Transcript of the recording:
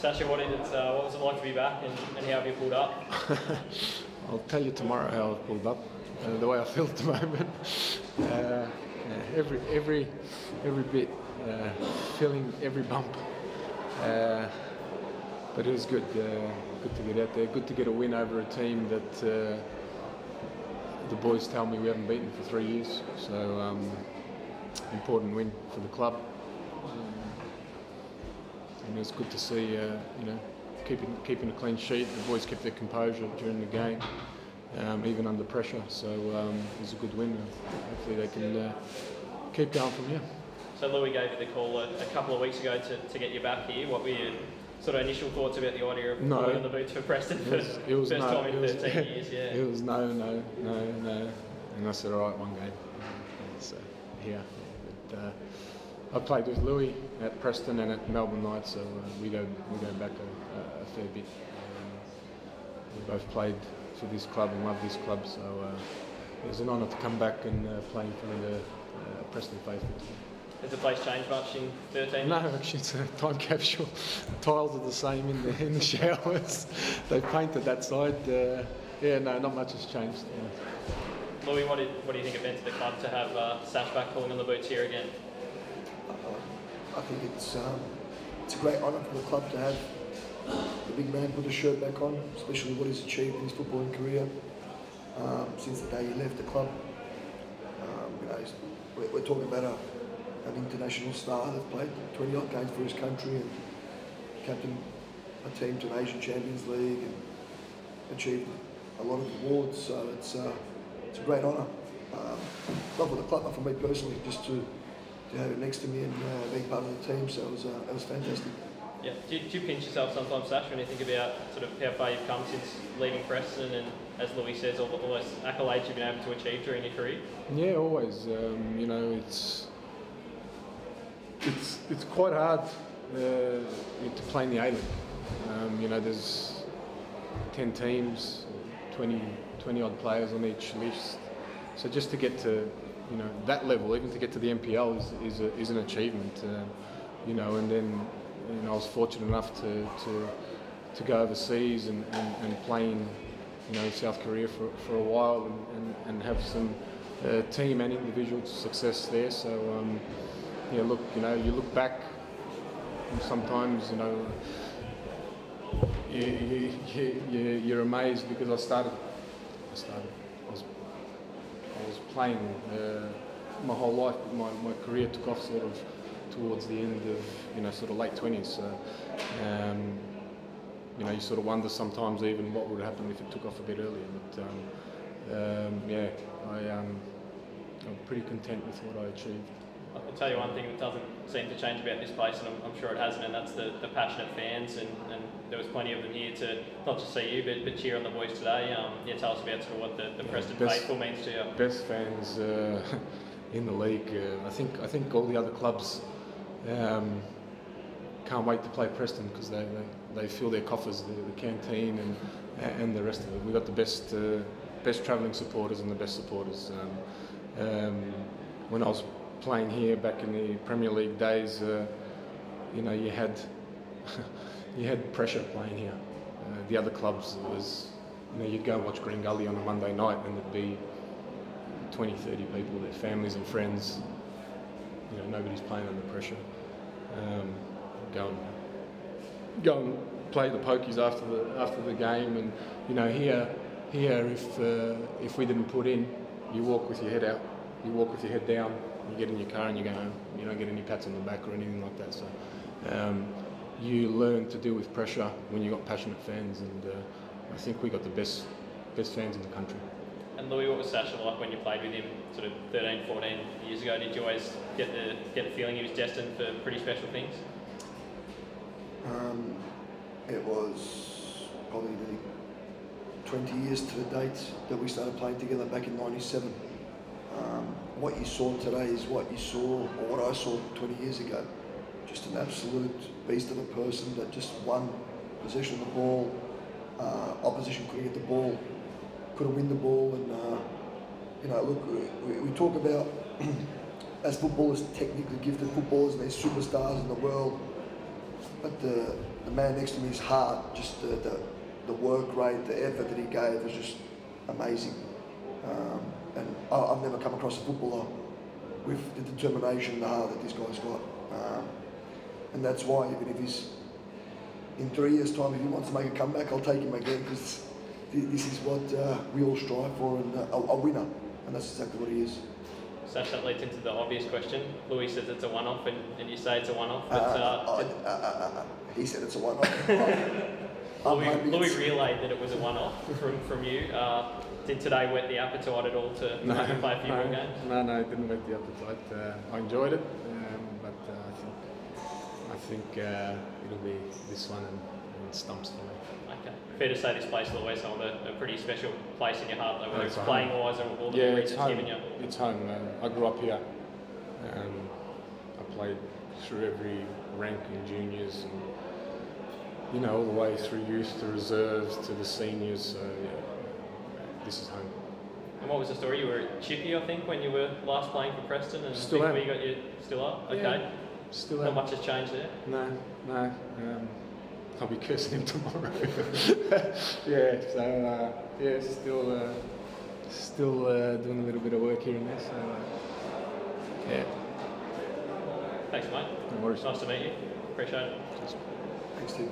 Sasha, what, is it, uh, what was it like to be back and, and how have you pulled up? I'll tell you tomorrow how I pulled up, uh, the way I feel at the moment. Uh, every every every bit, uh, feeling every bump. Uh, but it was good, uh, good to get out there. Good to get a win over a team that the boys tell me we haven't beaten for three years. So um, important win for the club. And it was good to see, uh, you know, keeping keeping a clean sheet. The boys kept their composure during the game, um, even under pressure. So um, it was a good win. Hopefully they can uh, keep going from here. So Louie gave you the call a, a couple of weeks ago to, to get you back here. What were your sort of initial thoughts about the idea of No. on the boots for Preston It for was, it was first no, time in was, 13 years? Yeah. it was no, no, no, no. And I said, all right, one game. So here, but, uh, I played with Louie at Preston and at Melbourne Knights, so uh, we go we go back a, a, fair bit. Um, we both played for this club and love this club, so uh, it was an honour to come back and uh, play in front of the uh, Preston faithful. Has the place changed much in 13 No, actually, it's a time capsule. The tiles are the same in the in the showers. they painted that side. Uh, yeah, no, not much has changed. Yeah. Louie, what, did, what do you think it meant to the club to have uh, Sash back pulling on the boots here again? I think it's um, it's a great honour for the club to have the big man put his shirt back on, especially what he's achieved in his footballing career um, since the day he left the club. Um, you know, we're, we're talking about a, an international star that played 20 odd games for his country and captain a team to an Asian Champions League and achieved a lot of awards. So it's uh, it's a great honour. Um, not for the club, but for me personally, just to to have him next to me and uh, being part of the team. So it was, uh, it was fantastic. Yeah. Do, you- do you pinch yourself sometimes, Sash, when you think about sort of how far you've come since leaving Preston and, as Louie says, all, the- all those accolades you've been able to achieve during your career? Yeah, always. Um, you know, it's it's it's quite hard uh, to play in the A League. Um, you know, there's ten teams, 20, 20 odd players on each list. So just to get to you know that level, even to get to the NPL is is, a, is an achievement. Uh, you know, and then you know I was fortunate enough to to, to go overseas and, and, and play in you know South Korea for, for a while and, and, and have some uh, team and individual success there. So um, yeah, look, you know, you look back sometimes you know you, you, you- you're amazed because I started I started I was I was playing uh, my whole life, but my, my career took off sort of towards the end of you know sort of late twenties. So um, you know you sort of wonder sometimes even what would happen if it took off a bit earlier. But um, um, yeah, I um, I'm pretty content with what I achieved. I'll tell you one thing that doesn't seem to change about this place, and I'm, I'm sure it hasn't, and that's the, the passionate fans. And, and there was plenty of them here to not just see you, but, but cheer on the boys today. Um, yeah, tell us about sort of what the, the Preston best- faithful means to you. best fans uh, in the league. Uh, I think I think all the other clubs um, can't wait to play Preston because they, they, they fill their coffers, the, the canteen and and the rest of it. We've got the best uh, best travelling supporters and the best supporters. Um, um, when I was playing here back in the Premier League days, uh, you know, you had you had pressure playing here. Uh, the other clubs was, you know, you'd go watch Green Gully on a Monday night and there'd be 20, 30 people, their families and friends. You know, nobody's playing under pressure. Um, go and go and play the pokies after the after the game, and you know here here if uh, if we didn't put in, you walk with your head out, you walk with your head down, you get in your car and you go home. You don't get any pats on the back or anything like that. So. Um, you learn to deal with pressure when you've got passionate fans, and uh, I think we got the best best fans in the country. And Louie, what was Sasha like when you played with him sort of 13, 14 years ago? Did you always get the get the feeling he was destined for pretty special things? Um, it was probably nearly 20 years to the date that we started playing together back in 97. Um, what you saw today is what you saw, or what I saw 20 years ago. Just an absolute beast of a person that just won possession of the ball. Uh, opposition couldn't get the ball, couldn't win the ball, and uh, you know, look, we, we talk about as footballers, technically gifted footballers, and they're superstars in the world but the, the man next to me, his heart, just the, the, the work rate, the effort that he gave was just amazing. Um, and I, I've never come across a footballer with the determination and the heart that this guy's got. Um, and that's why, even if he's in three years' time, if he wants to make a comeback, I'll take him again because this is what uh, we all strive for and uh, a, a winner. And that's exactly what he is. Sash, that leads into the obvious question. Louie says it's a one-off, and, and you say it's a one-off. Uh, uh, uh, uh, uh, uh, uh, he said it's a one-off. I'm Louie, Louie relayed that it was a one-off from, from you. Uh, did today whet the appetite at all to maybe play a few more games? no, no, it didn't whet the appetite. Uh, I enjoyed it, um, but uh, I think I think uh, it'll be this one and, and stumps for me. Okay. Fair to say this place will always hold a, a pretty special place in your heart, though, whether It's it's playing wise or all the yeah, it's it's home. given you. It's home. I grew up here. Um, I played through every rank in juniors, and you know, all the way through youth to reserves to the seniors. So yeah, this is home. And what was the story? You were at Chippy, I think, when you were last playing for Preston, and Still think we got you still up. Yeah. Okay. Still Not much has changed there. No, no. Um, I'll be cursing him tomorrow. yeah, so uh, yeah, still, uh, still uh, doing a little bit of work here and there. So uh, yeah, Thanks, mate. no worries. Nice to meet you. Appreciate it. Thanks, Tim.